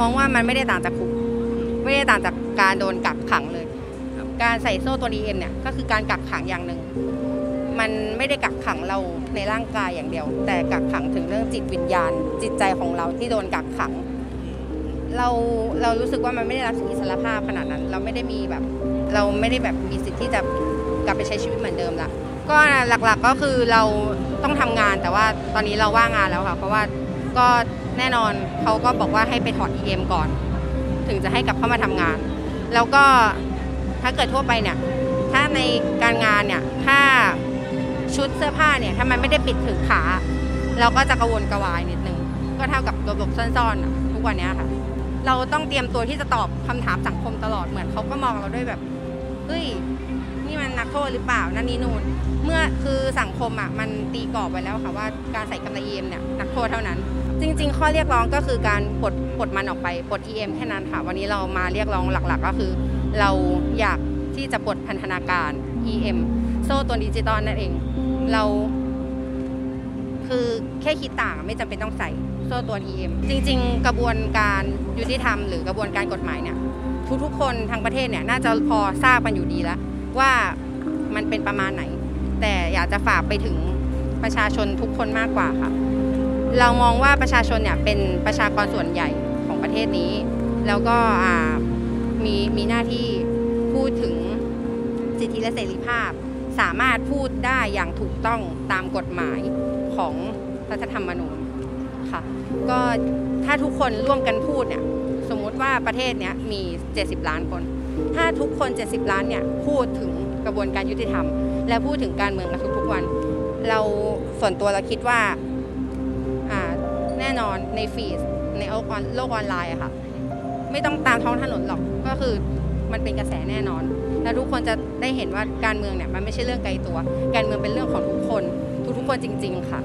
มองว่ามันไม่ได้ต่างจากคุกไม่ได้ต่างจากการโดนกักขังเลย การใส่โซ่ตัว DM เนี่ยก็คือการกักขังอย่างหนึ่ง มันไม่ได้กักขังเราในร่างกายอย่างเดียว แต่กักขังถึงเรื่องจิตวิญญาณ จิตใจของเราที่โดนกักขัง เราเรารู้สึกว่ามันไม่ได้รับสิทธิอิสรภาพขนาดนั้น เราไม่ได้มีแบบเราไม่ได้แบบมีสิทธิ์ที่จะกลับไปใช้ชีวิตเหมือนเดิมละก็หลักๆก็คือเราต้องทำงานแต่ว่าตอนนี้เราว่างงานแล้วค่ะเพราะว่าก็ แน่นอนเขาก็บอกว่าให้ไปถอด EM ก่อน ถึงจะให้กลับเข้ามาทำงาน แล้วก็ถ้าเกิดทั่วไปเนี่ย ถ้าในการงานเนี่ย ถ้าชุดเสื้อผ้าเนี่ย ถ้ามันไม่ได้ปิดถึงขา เราก็จะกระวนกระวายนิดนึง ก็เท่ากับระบบซ่อนๆอะทุกวันนี้ค่ะ เราต้องเตรียมตัวที่จะตอบคำถามสังคมตลอด เหมือนเขาก็มองเราด้วยแบบ เฮ้ย นี่มันนักโทษหรือเปล่า นั่นนี่นู่น เมื่อคือสังคมอะ มันตีกรอบไว้แล้วค่ะว่าการใส่กำไรเอ็มเนี่ยนักโทษเท่านั้น จริง ๆ ข้อเรียกร้องก็คือการปลดปลดมันออกไปปลด EM แค่นั้นค่ะ วันนี้เรามาเรียกร้องหลักๆ ก็คือ เราอยากที่จะปลดพันธนาการ EM โซ่ตัวดิจิตอลนั่นเอง เราคือแค่คิดต่างไม่จำเป็นต้องใส่โซ่ตัว EM จริง ๆ กระบวนการยุติธรรมหรือกระบวนการกฎหมายเนี่ยทุกๆ คนทางประเทศเนี่ยน่าจะพอทราบกันอยู่ดีแล้ว ว่ามันเป็นประมาณไหน แต่อยากจะฝากไปถึงประชาชนทุกคนมากกว่าค่ะ เรามองว่าประชาชนเนี่ยเป็นประชากรส่วนใหญ่ของประเทศนี้ แล้วก็มีมีหน้าที่พูดถึงสิทธิและเสรีภาพ สามารถพูดได้อย่างถูกต้องตามกฎหมายของรัฐธรรมนูญค่ะก็ถ้าทุกคนร่วมกันพูดเนี่ยสมมติว่าประเทศเนี้ยมี 70 ล้านคน ถ้าทุกคน 70 ล้านเนี่ยพูดถึงกระบวนการยุติธรรม และพูดถึงการเมืองกันทุกๆวัน เราส่วนตัวเราคิดว่า น่นอนในฟีดในโลกออนโลกออนไลน์อะค่ะ ไม่ต้องตามท้องถนนหรอกก็คือมันเป็นกระแสแน่นอน แล้วทุกคนจะได้เห็นว่าการเมืองเนี่ยมันไม่ใช่เรื่องไกลตัว การเมืองเป็นเรื่องของทุกคน ทุกๆคนจริง ๆ ค่ะ